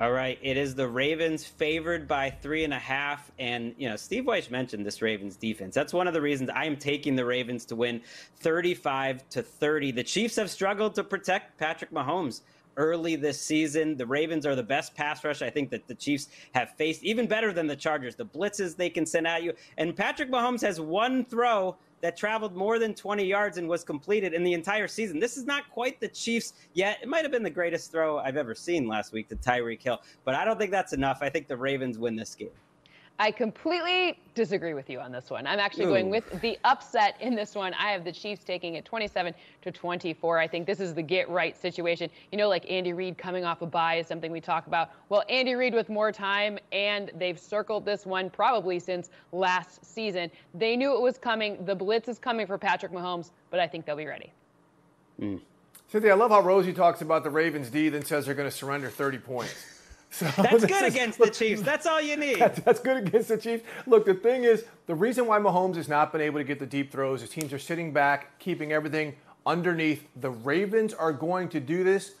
All right, it is the Ravens favored by three and a half. And, you know, Steve Weiss mentioned this Ravens defense. That's one of the reasons I am taking the Ravens to win 35 to 30. The Chiefs have struggled to protect Patrick Mahomes early this season. The Ravens are the best pass rush I think that the Chiefs have faced, even better than the Chargers. The blitzes they can send at you. And Patrick Mahomes has one throw that traveled more than 20 yards and was completed in the entire season. This is not quite the Chiefs yet. It might have been the greatest throw I've ever seen last week to Tyreek Hill, but I don't think that's enough. I think the Ravens win this game. I completely disagree with you on this one. I'm actually Ooh. going with the upset in this one. I have the Chiefs taking it 27 to 24. I think this is the get right situation. You know, like Andy Reid coming off a bye is something we talk about. Well, Andy Reid with more time, and they've circled this one probably since last season. They knew it was coming. The blitz is coming for Patrick Mahomes, but I think they'll be ready. Mm. Cynthia, I love how Rosie talks about the Ravens D, then says they're going to surrender 30 points. So that's good is, against the Chiefs. That's all you need. That, that's good against the Chiefs. Look, the thing is, the reason why Mahomes has not been able to get the deep throws is teams are sitting back, keeping everything underneath. The Ravens are going to do this.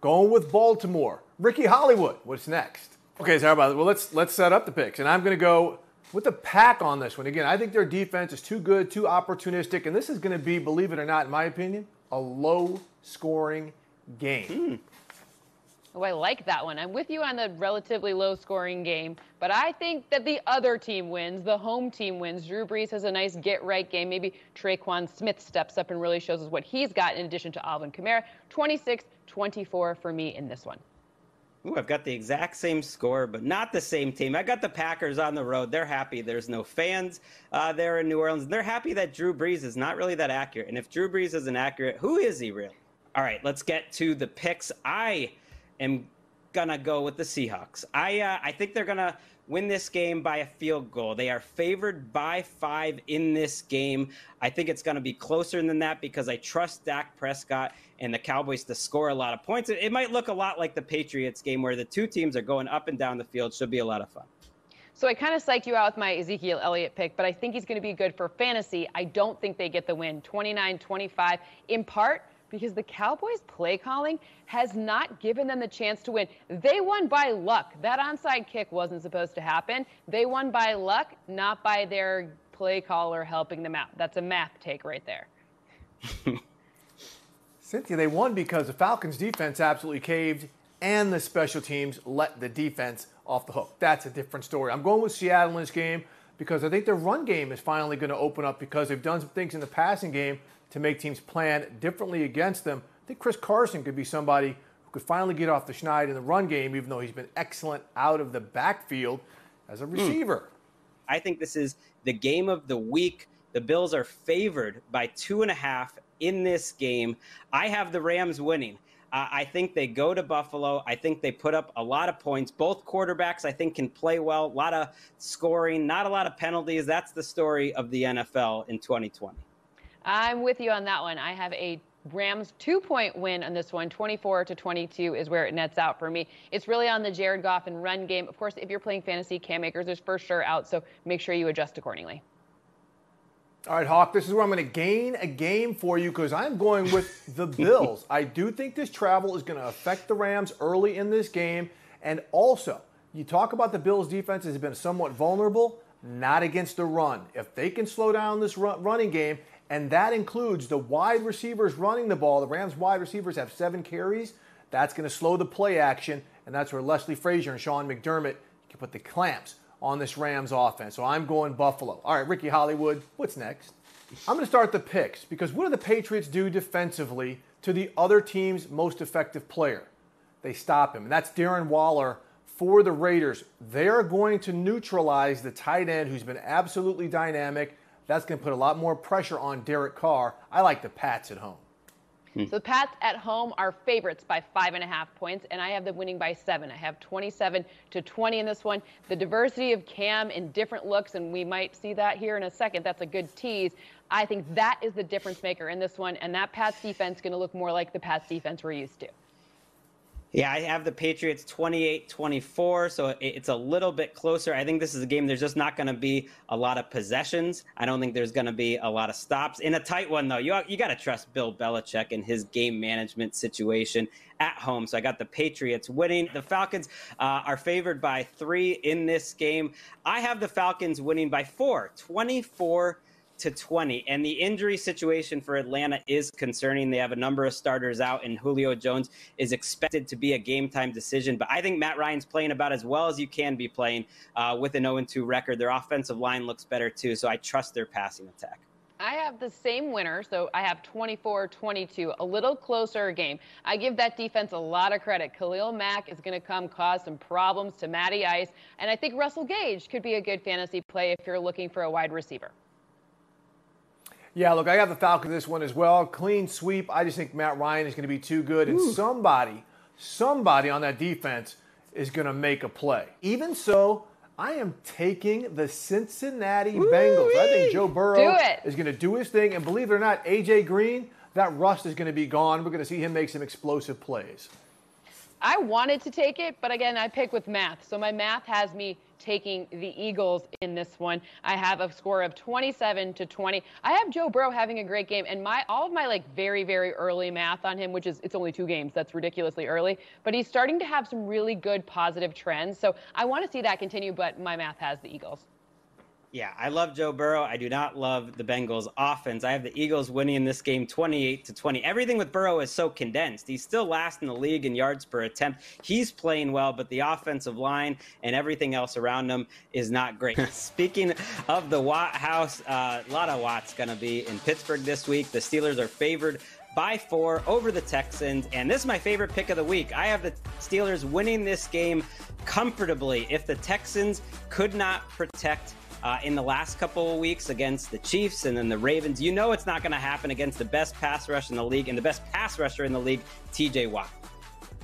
Going with Baltimore. Ricky Hollywood. What's next? Okay, so how about it? Well, let's let's set up the picks, and I'm going to go with the pack on this one. Again, I think their defense is too good, too opportunistic, and this is going to be, believe it or not, in my opinion, a low-scoring game. Hmm. Oh, I like that one. I'm with you on the relatively low scoring game, but I think that the other team wins. The home team wins. Drew Brees has a nice get right game. Maybe Tre'Quan Smith steps up and really shows us what he's got in addition to Alvin Kamara. 26 24 for me in this one. Ooh, I've got the exact same score, but not the same team. I got the Packers on the road. They're happy. There's no fans uh, there in New Orleans. They're happy that Drew Brees is not really that accurate. And if Drew Brees isn't accurate, who is he really? All right, let's get to the picks. I am gonna go with the Seahawks. I uh, I think they're gonna win this game by a field goal. They are favored by five in this game. I think it's gonna be closer than that because I trust Dak Prescott and the Cowboys to score a lot of points. It, might look a lot like the Patriots game where the two teams are going up and down the field. Should be a lot of fun. So I kind of psyched you out with my Ezekiel Elliott pick, but I think he's going to be good for fantasy. I don't think they get the win 29 25, in part because the Cowboys' play calling has not given them the chance to win. They won by luck. That onside kick wasn't supposed to happen. They won by luck, not by their play caller helping them out. That's a math take right there. Cynthia, they won because the Falcons' defense absolutely caved and the special teams let the defense off the hook. That's a different story. I'm going with Seattle in this game because I think their run game is finally going to open up because they've done some things in the passing game to make teams plan differently against them. I think Chris Carson could be somebody who could finally get off the schneid in the run game, even though he's been excellent out of the backfield as a hmm. receiver. I think this is the game of the week. The Bills are favored by two and a half in this game. I have the Rams winning. Uh, I think they go to Buffalo. I think they put up a lot of points. Both quarterbacks, I think, can play well. A lot of scoring, not a lot of penalties. That's the story of the NFL in 2020. I'm with you on that one. I have a Rams two point win on this one. 24 to 22 is where it nets out for me. It's really on the Jared Goff and run game. Of course, if you're playing fantasy, Cam Akers is for sure out, so make sure you adjust accordingly. All right, Hawk, this is where I'm going to gain a game for you because I'm going with the Bills. I do think this travel is going to affect the Rams early in this game. And also, you talk about the Bills' defense has been somewhat vulnerable, not against the run. If they can slow down this run, running game and that includes the wide receivers running the ball. The Rams wide receivers have seven carries. That's going to slow the play action, and that's where Leslie Frazier and Sean McDermott can put the clamps on this Rams offense. So I'm going Buffalo. All right, Ricky Hollywood, what's next? I'm going to start the picks because what do the Patriots do defensively to the other team's most effective player? They stop him, and that's Darren Waller for the Raiders. They're going to neutralize the tight end who's been absolutely dynamic that's going to put a lot more pressure on Derek Carr. I like the Pats at home. Hmm. So the Pats at home are favorites by five and a half points, and I have them winning by seven. I have 27 to 20 in this one. The diversity of Cam in different looks, and we might see that here in a second. That's a good tease. I think that is the difference maker in this one, and that Pats defense is going to look more like the Pats defense we're used to. Yeah, I have the Patriots 28 24, so it's a little bit closer. I think this is a game there's just not going to be a lot of possessions. I don't think there's going to be a lot of stops. In a tight one, though, you, you got to trust Bill Belichick and his game management situation at home. So I got the Patriots winning. The Falcons uh, are favored by three in this game. I have the Falcons winning by four, 24 to 20. And the injury situation for Atlanta is concerning. They have a number of starters out, and Julio Jones is expected to be a game time decision. But I think Matt Ryan's playing about as well as you can be playing uh, with an 0 2 record. Their offensive line looks better, too. So I trust their passing attack. I have the same winner, so I have 24-22, a little closer game. I give that defense a lot of credit. Khalil Mack is going to come cause some problems to Matty Ice, and I think Russell Gage could be a good fantasy play if you're looking for a wide receiver. Yeah, look, I got the Falcons this one as well. Clean sweep. I just think Matt Ryan is going to be too good, and Ooh. somebody, somebody on that defense is going to make a play. Even so, I am taking the Cincinnati Woo-wee. Bengals. I think Joe Burrow is going to do his thing, and believe it or not, AJ Green, that rust is going to be gone. We're going to see him make some explosive plays. I wanted to take it, but again, I pick with math. So my math has me taking the Eagles in this one. I have a score of 27 to 20. I have Joe Burrow having a great game, and my all of my like very very early math on him, which is it's only two games. That's ridiculously early, but he's starting to have some really good positive trends. So I want to see that continue, but my math has the Eagles. Yeah, I love Joe Burrow. I do not love the Bengals offense. I have the Eagles winning in this game 28 to 20. Everything with Burrow is so condensed. He's still last in the league in yards per attempt. He's playing well, but the offensive line and everything else around him is not great. Speaking of the Watt house, uh, a lot of Watts going to be in Pittsburgh this week. The Steelers are favored by four over the Texans. And this is my favorite pick of the week. I have the Steelers winning this game comfortably if the Texans could not protect uh, in the last couple of weeks against the Chiefs and then the Ravens. You know it's not going to happen against the best pass rush in the league and the best pass rusher in the league, TJ Watt.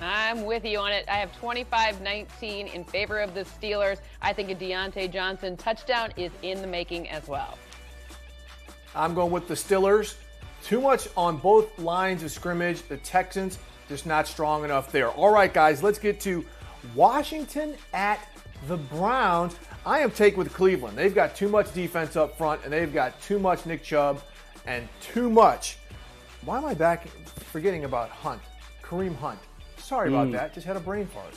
I'm with you on it. I have 25 19 in favor of the Steelers. I think a Diontae Johnson touchdown is in the making as well. I'm going with the Steelers. Too much on both lines of scrimmage. The Texans just not strong enough there. All right, guys, let's get to Washington at the Browns. I am take with Cleveland. They've got too much defense up front, and they've got too much Nick Chubb and too much. Why am I back forgetting about Hunt? Kareem Hunt. Sorry about mm. that. Just had a brain fart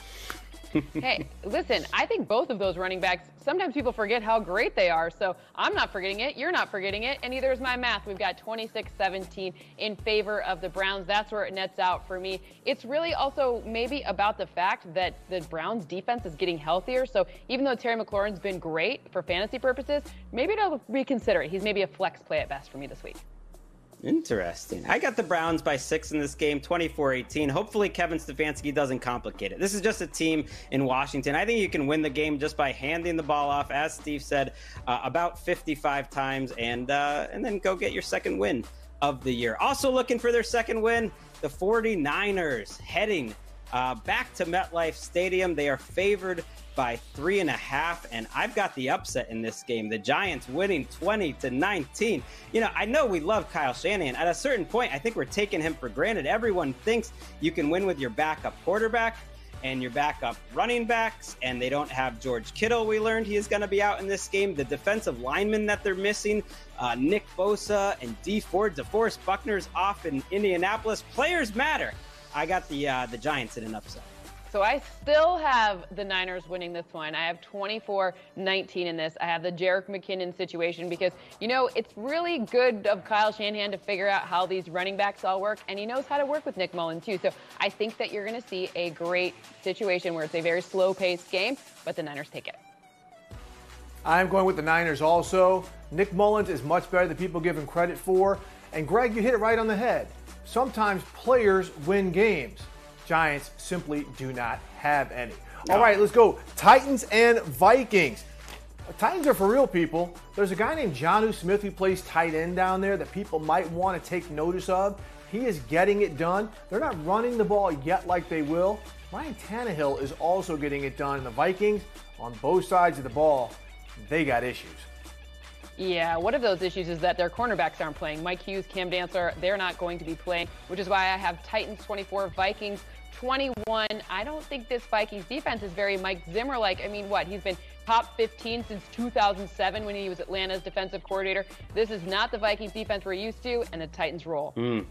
hey, listen, I think both of those running backs, sometimes people forget how great they are. So I'm not forgetting it. You're not forgetting it. And neither is my math. We've got 26 17 in favor of the Browns. That's where it nets out for me. It's really also maybe about the fact that the Browns defense is getting healthier. So even though Terry McLaurin's been great for fantasy purposes, maybe to reconsider it. He's maybe a flex play at best for me this week. Interesting. I got the Browns by six in this game, 24 18. Hopefully, Kevin Stefanski doesn't complicate it. This is just a team in Washington. I think you can win the game just by handing the ball off, as Steve said, uh, about 55 times, and, uh, and then go get your second win of the year. Also, looking for their second win, the 49ers heading uh, back to MetLife Stadium. They are favored by three and a half, and I've got the upset in this game. The Giants winning 20 to 19. You know, I know we love Kyle Shanahan. At a certain point, I think we're taking him for granted. Everyone thinks you can win with your backup quarterback and your backup running backs, and they don't have George Kittle. We learned he is going to be out in this game. The defensive linemen that they're missing, uh, Nick Bosa and Dee Ford, DeForest Buckner's off in Indianapolis. Players matter. I got the uh, the Giants in an upset. So I still have the Niners winning this one. I have 24 19 in this. I have the Jerick McKinnon situation because, you know, it's really good of Kyle Shanahan to figure out how these running backs all work, and he knows how to work with Nick Mullen, too. So I think that you're going to see a great situation where it's a very slow paced game, but the Niners take it. I'm going with the Niners also. Nick Mullens is much better than people give him credit for. And Greg, you hit it right on the head. Sometimes players win games. Giants simply do not have any. No. All right, let's go. Titans and Vikings. Titans are for real people. There's a guy named Jonnu Smith who plays tight end down there that people might want to take notice of. He is getting it done. They're not running the ball yet like they will. Ryan Tannehill is also getting it done. The Vikings, on both sides of the ball, they got issues. Yeah, one of those issues is that their cornerbacks aren't playing. Mike Hughes, Cam Dantzler, they're not going to be playing, which is why I have Titans 24, Vikings 21. I don't think this Vikings defense is very Mike Zimmer like. I mean, what? He's been top 15 since 2007 when he was Atlanta's defensive coordinator. This is not the Vikings defense we're used to, and the Titans roll. Mm.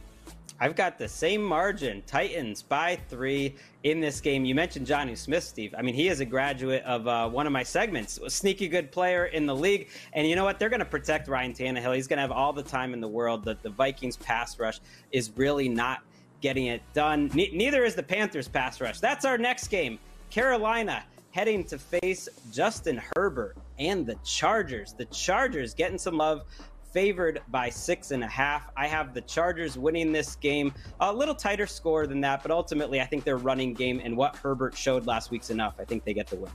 I've got the same margin, Titans by three in this game. You mentioned Johnny Smith, Steve. I mean, he is a graduate of uh, one of my segments, a sneaky good player in the league. And you know what? They're going to protect Ryan Tannehill. He's going to have all the time in the world. That the Vikings pass rush is really not getting it done. Ne- neither is the Panthers pass rush. That's our next game. Carolina heading to face Justin Herbert and the Chargers. The Chargers getting some love favored by six and a half. I have the Chargers winning this game. A little tighter score than that, but ultimately, I think their running game and what Herbert showed last week's enough. I think they get the win.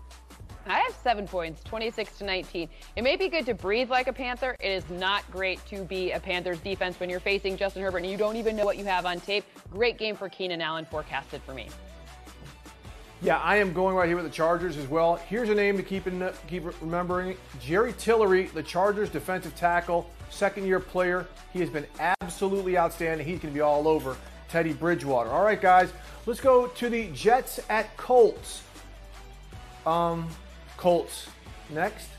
I have seven points, 26 to 19. It may be good to breathe like a Panther. It is not great to be a Panthers defense when you're facing Justin Herbert and you don't even know what you have on tape. Great game for Keenan Allen forecasted for me. Yeah, I am going right here with the Chargers as well. Here's a name to keep in, keep remembering: Jerry Tillery, the Chargers defensive tackle, second-year player. He has been absolutely outstanding. He's going to be all over Teddy Bridgewater. All right, guys, let's go to the Jets at Colts. Um, Colts next.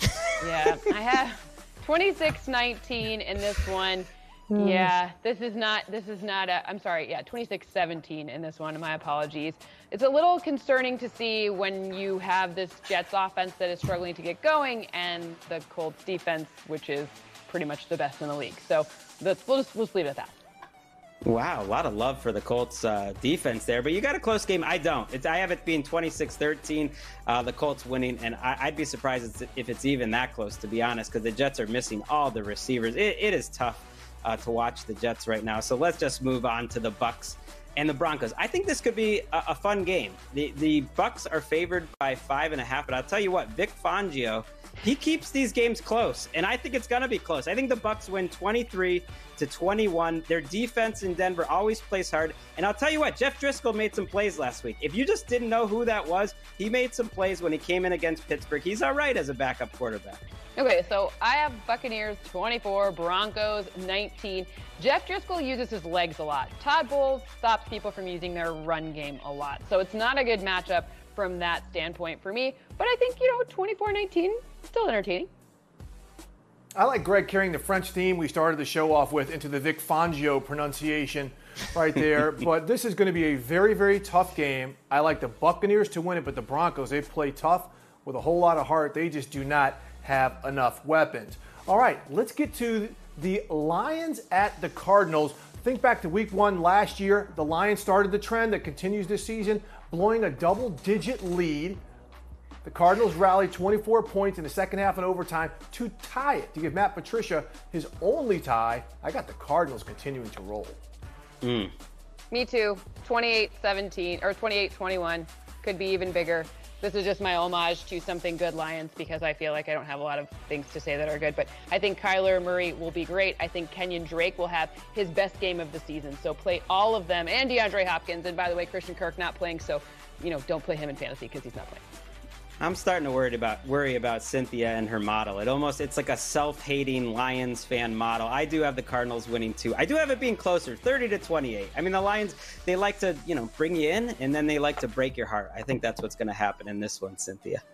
Yeah, I have 26-19 in this one. Mm. Yeah, this is not this is not a I'm sorry, yeah, 26-17 in this one. My apologies. It's a little concerning to see when you have this Jets offense that is struggling to get going and the Colts defense which is pretty much the best in the league. So, we'll just, we'll just leave it at that. Wow, a lot of love for the Colts uh, defense there, but you got a close game. I don't. It's, I have it being 26 13, uh, the Colts winning, and I, would be surprised if it's even that close, to be honest, because the Jets are missing all the receivers. it, it is tough uh, to watch the Jets right now. So let's just move on to the Bucks and the Broncos. I think this could be a, a fun game. The the Bucks are favored by five and a half, but I'll tell you what, Vic Fangio he keeps these games close, and I think it's going to be close. I think the Bucks win 23 to 21. Their defense in Denver always plays hard, and I'll tell you what, Jeff Driskel made some plays last week. If you just didn't know who that was, he made some plays when he came in against Pittsburgh. He's all right as a backup quarterback. Okay, so I have Buccaneers 24, Broncos 19. Jeff Driskel uses his legs a lot. Todd Bowles stops people from using their run game a lot. So it's not a good matchup from that standpoint for me. But I think, you know, 24 19, still entertaining. I like Greg carrying the French theme we started the show off with into the Vic Fangio pronunciation right there. but this is going to be a very, very tough game. I like the Buccaneers to win it, but the Broncos, they play tough with a whole lot of heart. They just do not have enough weapons. All right, let's get to the Lions at the Cardinals. Think back to week one last year. The Lions started the trend that continues this season, blowing a double digit lead. The Cardinals rallied 24 points in the second half and overtime to tie it, to give Matt Patricia his only tie. I got the Cardinals continuing to roll. Mm. Me too. 28 17 or 28 21. Could be even bigger. This is just my homage to something good Lions because I feel like I don't have a lot of things to say that are good. But I think Kyler Murray will be great. I think Kenyan Drake will have his best game of the season. So play all of them and DeAndre Hopkins. And by the way, Christian Kirk not playing. So, you know, don't play him in fantasy because he's not playing. I'm starting to worry about worry about Cynthia and her model. It almost it's like a self-hating Lions fan model. I do have the Cardinals winning too. I do have it being closer, 30 to 28. I mean, the Lions they like to you know bring you in and then they like to break your heart. I think that's what's going to happen in this one, Cynthia.